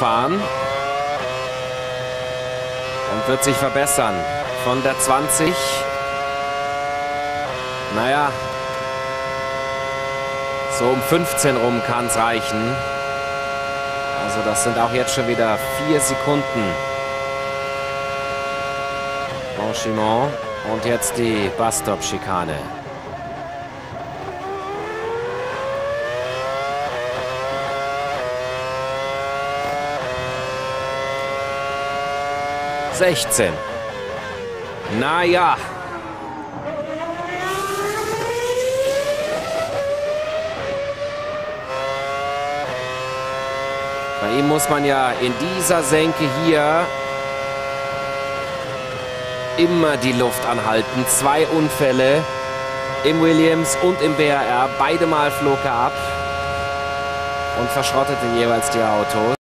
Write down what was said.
fahren. Und wird sich verbessern. Von der 20. Naja, so um 15 rum kann es reichen. Also das sind auch jetzt schon wieder vier Sekunden. Blanchiment. Und jetzt die Bastop-Schikane. Sechzehn. Naja. Bei ihm muss man ja in dieser Senke hier immer die Luft anhalten. Zwei Unfälle im Williams und im BRR. Beide Mal flog er ab und verschrottete jeweils die Autos.